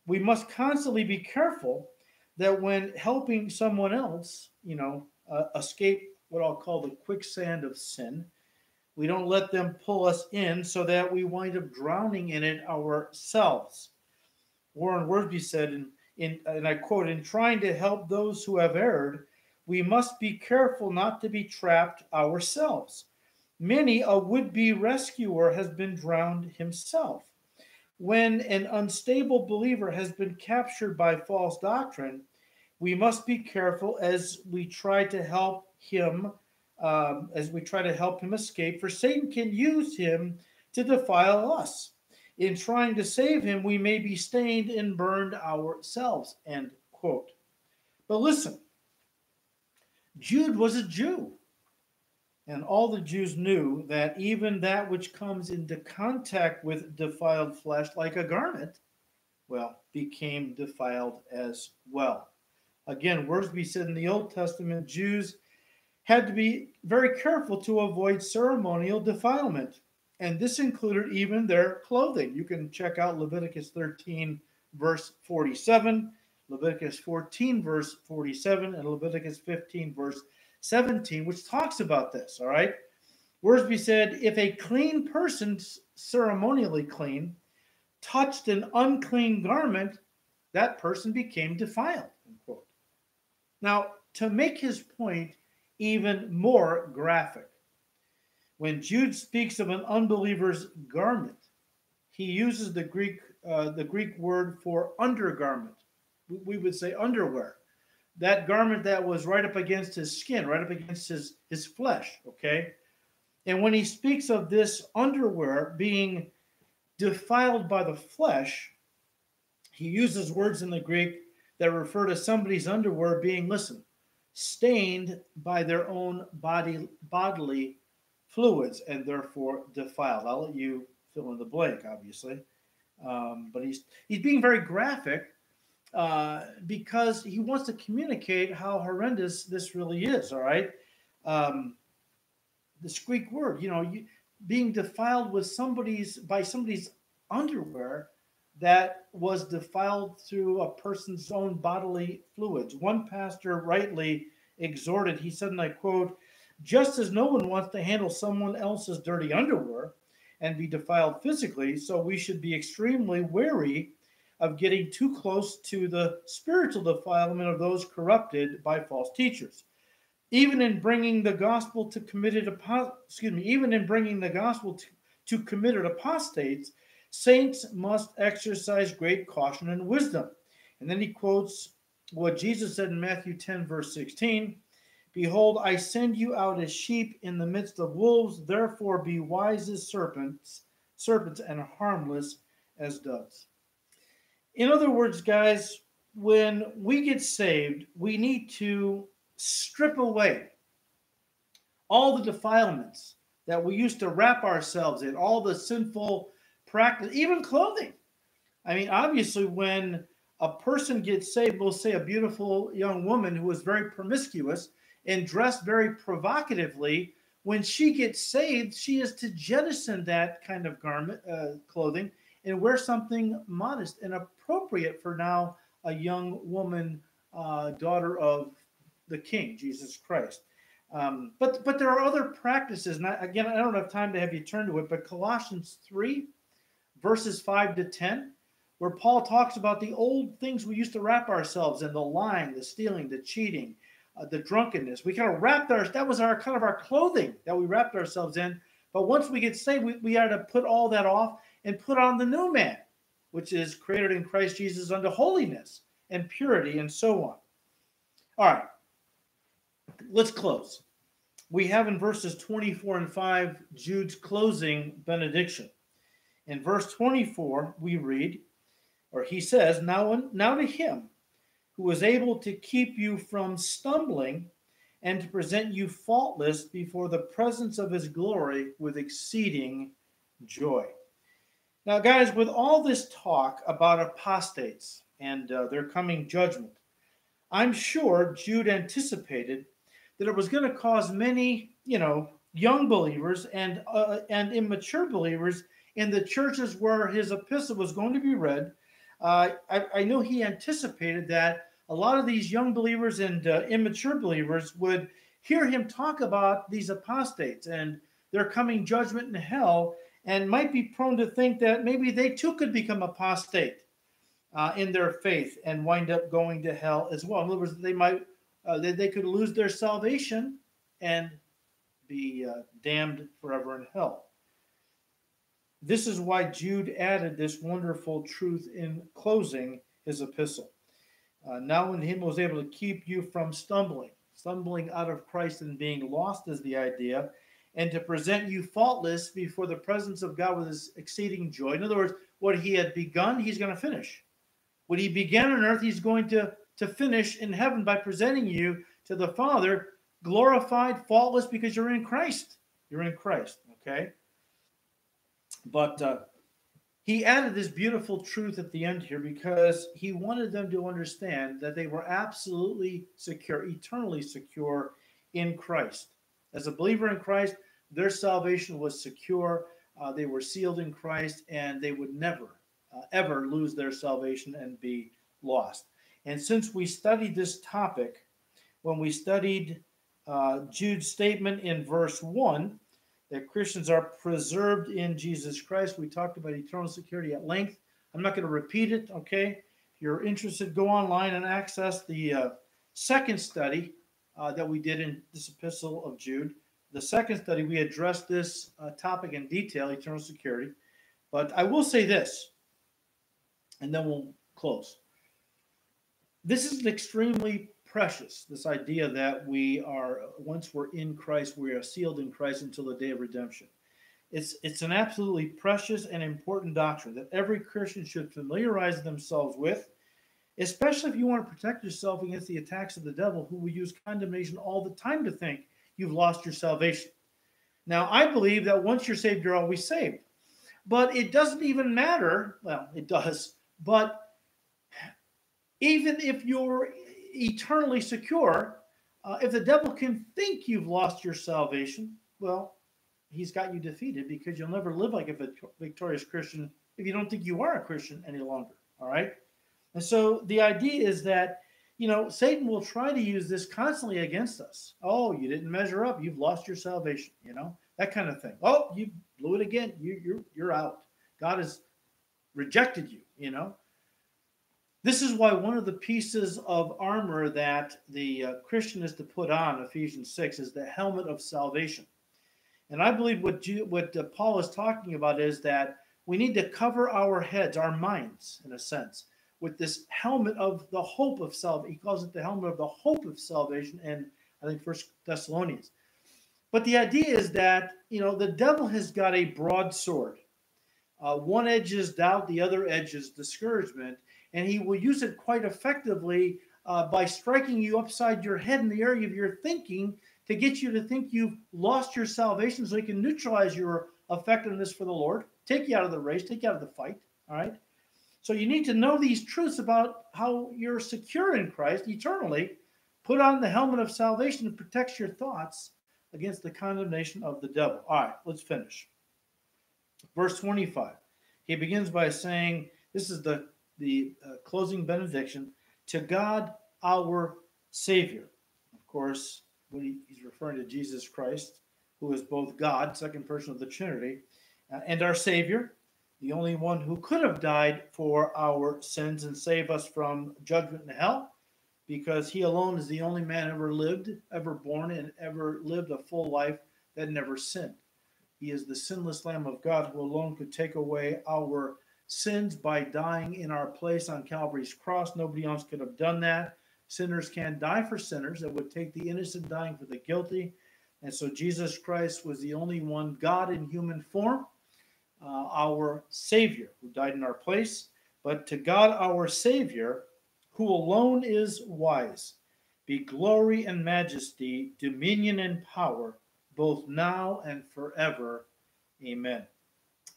we must constantly be careful that when helping someone else, you know, uh, escape what I'll call the quicksand of sin, we don't let them pull us in so that we wind up drowning in it ourselves. Warren Wiersbe said, in, in, and I quote, in trying to help those who have erred, we must be careful not to be trapped ourselves. Many a would be rescuer has been drowned himself when an unstable believer has been captured by false doctrine, we must be careful as we try to help him, um, as we try to help him escape, for Satan can use him to defile us. In trying to save him, we may be stained and burned ourselves. End quote. But listen, Jude was a Jew. And all the Jews knew that even that which comes into contact with defiled flesh, like a garment, well, became defiled as well. Again, Wiersbe said in the Old Testament, Jews had to be very careful to avoid ceremonial defilement. And this included even their clothing. You can check out Leviticus 13, verse 47, Leviticus 14, verse 47, and Leviticus 15, verse 17, which talks about this. All right. Wiersbe said, if a clean person, ceremonially clean, touched an unclean garment, that person became defiled. Unquote. Now, to make his point even more graphic, when Jude speaks of an unbeliever's garment, he uses the Greek uh, the Greek word for undergarment. We would say underwear that garment that was right up against his skin, right up against his, his flesh, okay? And when he speaks of this underwear being defiled by the flesh, he uses words in the Greek that refer to somebody's underwear being, listen, stained by their own body bodily fluids and therefore defiled. I'll let you fill in the blank, obviously. Um, but he's he's being very graphic uh, because he wants to communicate how horrendous this really is. All right, um, this Greek word, you know, you, being defiled with somebody's by somebody's underwear that was defiled through a person's own bodily fluids. One pastor rightly exhorted, he said, and I quote, just as no one wants to handle someone else's dirty underwear and be defiled physically, so we should be extremely wary of getting too close to the spiritual defilement of those corrupted by false teachers. Even in bringing the gospel to committed excuse me, even in bringing the gospel to, to committed apostates, saints must exercise great caution and wisdom. And then he quotes what Jesus said in Matthew 10, verse 16 Behold, I send you out as sheep in the midst of wolves, therefore be wise as serpents, serpents and harmless as doves. In other words, guys, when we get saved, we need to strip away all the defilements that we used to wrap ourselves in, all the sinful practice, even clothing. I mean, obviously, when a person gets saved, we'll say a beautiful young woman who was very promiscuous and dressed very provocatively. When she gets saved, she is to jettison that kind of garment, uh, clothing, and wear something modest and appropriate for now a young woman, uh, daughter of the King, Jesus Christ. Um, but but there are other practices, and I, again, I don't have time to have you turn to it. But Colossians three, verses five to ten, where Paul talks about the old things we used to wrap ourselves in: the lying, the stealing, the cheating, uh, the drunkenness. We kind of wrapped our that was our kind of our clothing that we wrapped ourselves in. But once we get saved, we, we are to put all that off and put on the new man, which is created in Christ Jesus unto holiness and purity and so on. All right, let's close. We have in verses 24 and 5 Jude's closing benediction. In verse 24, we read, or he says, Now, now to him who is able to keep you from stumbling and to present you faultless before the presence of his glory with exceeding joy. Now, guys, with all this talk about apostates and uh, their coming judgment, I'm sure Jude anticipated that it was going to cause many, you know, young believers and uh, and immature believers in the churches where his epistle was going to be read. Uh, I, I know he anticipated that a lot of these young believers and uh, immature believers would hear him talk about these apostates and their coming judgment in hell and might be prone to think that maybe they too could become apostate uh, in their faith and wind up going to hell as well. In other words, they might uh, they, they could lose their salvation and be uh, damned forever in hell. This is why Jude added this wonderful truth in closing his epistle. Uh, now, in him was able to keep you from stumbling, stumbling out of Christ and being lost is the idea, and to present you faultless before the presence of God with his exceeding joy. In other words, what he had begun, he's going to finish. What he began on earth, he's going to, to finish in heaven by presenting you to the Father, glorified, faultless, because you're in Christ. You're in Christ, okay? But uh, he added this beautiful truth at the end here because he wanted them to understand that they were absolutely secure, eternally secure in Christ. As a believer in Christ, their salvation was secure. Uh, they were sealed in Christ, and they would never, uh, ever lose their salvation and be lost. And since we studied this topic, when we studied uh, Jude's statement in verse 1, that Christians are preserved in Jesus Christ. We talked about eternal security at length. I'm not going to repeat it, okay? If you're interested, go online and access the uh, second study uh, that we did in this epistle of Jude. The second study, we addressed this uh, topic in detail, eternal security. But I will say this, and then we'll close. This is an extremely precious. This idea that we are, once we're in Christ, we are sealed in Christ until the day of redemption. It's it's an absolutely precious and important doctrine that every Christian should familiarize themselves with, especially if you want to protect yourself against the attacks of the devil, who will use condemnation all the time to think you've lost your salvation. Now, I believe that once you're saved, you're always saved. But it doesn't even matter. Well, it does. But even if you're eternally secure, uh, if the devil can think you've lost your salvation, well, he's got you defeated because you'll never live like a victorious Christian if you don't think you are a Christian any longer. All right. And so the idea is that, you know, Satan will try to use this constantly against us. Oh, you didn't measure up. You've lost your salvation, you know, that kind of thing. Oh, you blew it again. You, you're, you're out. God has rejected you, you know. This is why one of the pieces of armor that the uh, Christian is to put on, Ephesians 6, is the helmet of salvation. And I believe what, what uh, Paul is talking about is that we need to cover our heads, our minds, in a sense, with this helmet of the hope of salvation. He calls it the helmet of the hope of salvation, and I think First Thessalonians. But the idea is that you know the devil has got a broadsword. Uh, one edge is doubt, the other edge is discouragement, and he will use it quite effectively uh, by striking you upside your head in the area of your thinking to get you to think you've lost your salvation so he can neutralize your effectiveness for the Lord, take you out of the race, take you out of the fight. All right. So you need to know these truths about how you're secure in Christ eternally. Put on the helmet of salvation that protects your thoughts against the condemnation of the devil. All right, let's finish. Verse 25. He begins by saying, This is the the uh, closing benediction to God our Savior. Of course, when he, he's referring to Jesus Christ, who is both God, second person of the Trinity, uh, and our Savior, the only one who could have died for our sins and save us from judgment and hell, because he alone is the only man ever lived, ever born, and ever lived a full life that never sinned. He is the sinless Lamb of God who alone could take away our sins by dying in our place on Calvary's cross. Nobody else could have done that. Sinners can die for sinners. It would take the innocent dying for the guilty. And so Jesus Christ was the only one, God in human form, uh, our Savior, who died in our place. But to God, our Savior, who alone is wise, be glory and majesty, dominion and power, both now and forever. Amen.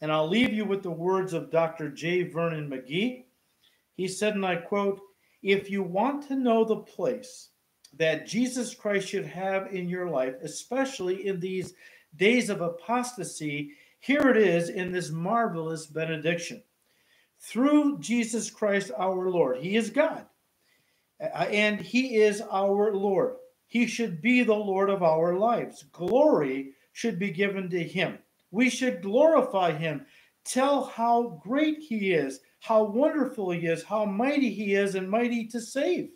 And I'll leave you with the words of Dr. J. Vernon McGee. He said, and I quote, If you want to know the place that Jesus Christ should have in your life, especially in these days of apostasy, here it is in this marvelous benediction. Through Jesus Christ our Lord, He is God, uh, and He is our Lord. He should be the Lord of our lives. Glory should be given to Him. We should glorify him, tell how great he is, how wonderful he is, how mighty he is, and mighty to save.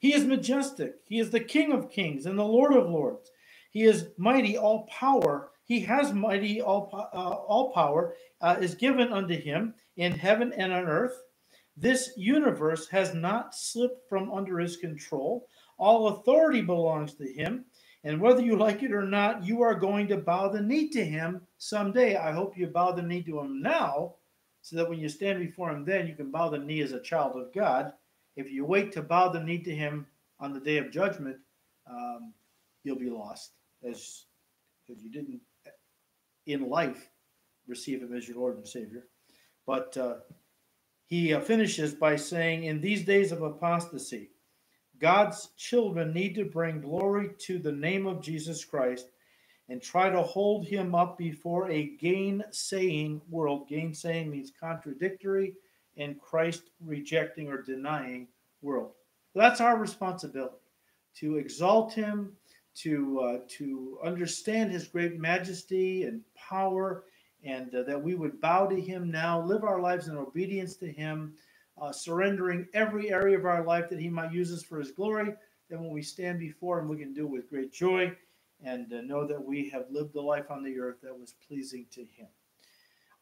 He is majestic. He is the King of kings and the Lord of lords. He is mighty, all power. He has mighty, all, uh, all power uh, is given unto him in heaven and on earth. This universe has not slipped from under his control. All authority belongs to him. And whether you like it or not, you are going to bow the knee to him someday. I hope you bow the knee to him now so that when you stand before him then, you can bow the knee as a child of God. If you wait to bow the knee to him on the day of judgment, um, you'll be lost as because you didn't in life receive him as your Lord and Savior. But uh, he uh, finishes by saying, In these days of apostasy, God's children need to bring glory to the name of Jesus Christ and try to hold him up before a gainsaying world. Gainsaying means contradictory and Christ rejecting or denying world. That's our responsibility to exalt him, to uh, to understand his great majesty and power, and uh, that we would bow to him now, live our lives in obedience to him uh, surrendering every area of our life that He might use us for His glory. Then, when we stand before Him, we can do it with great joy and uh, know that we have lived a life on the earth that was pleasing to Him.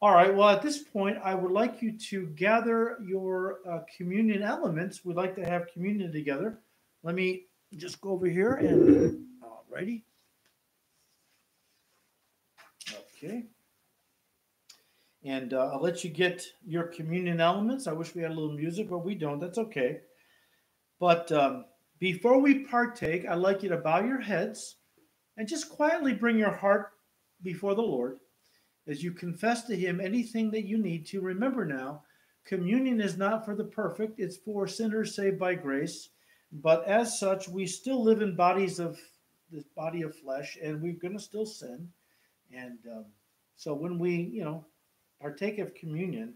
All right, well, at this point, I would like you to gather your uh, communion elements. We'd like to have communion together. Let me just go over here and, all righty. Okay. And uh, I'll let you get your communion elements. I wish we had a little music, but we don't. That's okay. But um, before we partake, I'd like you to bow your heads and just quietly bring your heart before the Lord as you confess to Him anything that you need to. Remember now, communion is not for the perfect, it's for sinners saved by grace. But as such, we still live in bodies of this body of flesh, and we're going to still sin. And um, so when we, you know, partake of communion,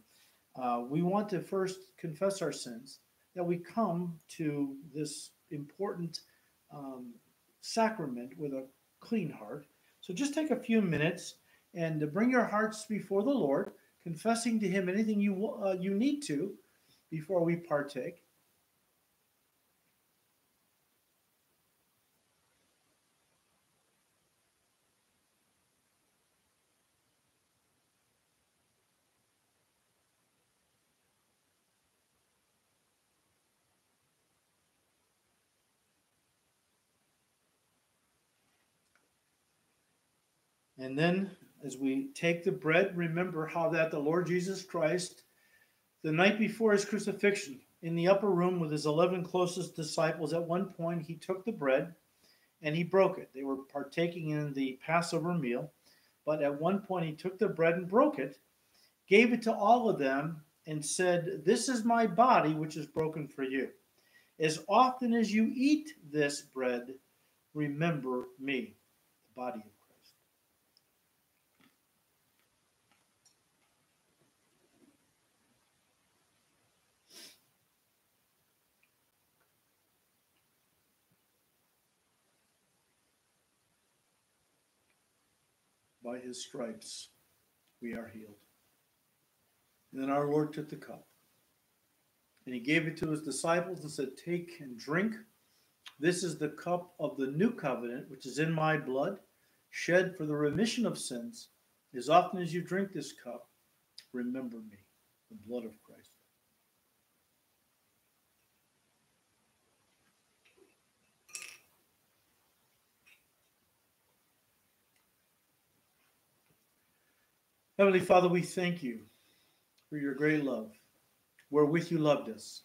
uh, we want to first confess our sins, that we come to this important um, sacrament with a clean heart. So just take a few minutes and bring your hearts before the Lord, confessing to Him anything you uh, you need to before we partake. And then as we take the bread, remember how that the Lord Jesus Christ, the night before his crucifixion, in the upper room with his 11 closest disciples, at one point he took the bread and he broke it. They were partaking in the Passover meal, but at one point he took the bread and broke it, gave it to all of them, and said, This is my body, which is broken for you. As often as you eat this bread, remember me, the body of by his stripes we are healed. And then our Lord took the cup and he gave it to his disciples and said, Take and drink. This is the cup of the new covenant, which is in my blood, shed for the remission of sins. As often as you drink this cup, remember me, the blood of Christ. Heavenly Father, we thank you for your great love, wherewith you loved us.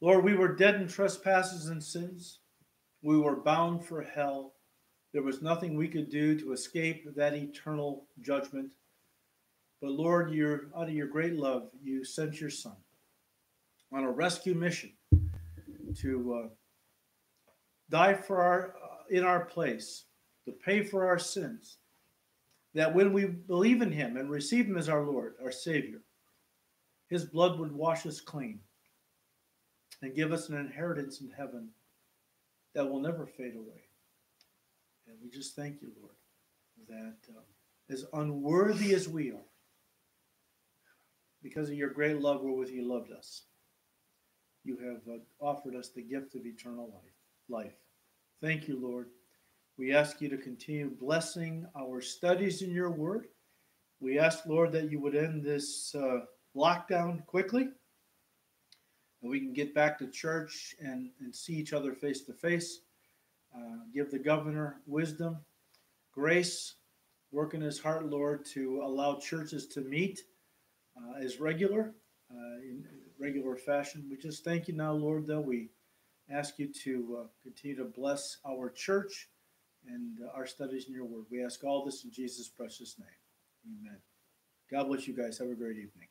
Lord, we were dead in trespasses and sins. We were bound for hell. There was nothing we could do to escape that eternal judgment. But Lord, out of your great love, you sent your Son on a rescue mission to uh, die for our uh, in our place, to pay for our sins, that when we believe in him and receive him as our Lord, our Savior, his blood would wash us clean and give us an inheritance in heaven that will never fade away. And we just thank you, Lord, that um, as unworthy as we are, because of your great love wherewith you loved us, you have uh, offered us the gift of eternal life. Life. Thank you, Lord. We ask you to continue blessing our studies in your word. We ask, Lord, that you would end this uh, lockdown quickly and we can get back to church and, and see each other face to face. Give the governor wisdom, grace, work in his heart, Lord, to allow churches to meet uh, as regular, uh, in regular fashion. We just thank you now, Lord, though. We ask you to uh, continue to bless our church and uh, our studies in your word. We ask all this in Jesus' precious name. Amen. God bless you guys. Have a great evening.